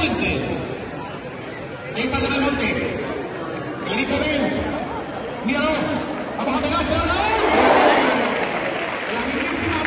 Fuentes. Ahí está David Monte. Y dice Ben. Míralo. Vamos a pegarse ahora. La mismísima.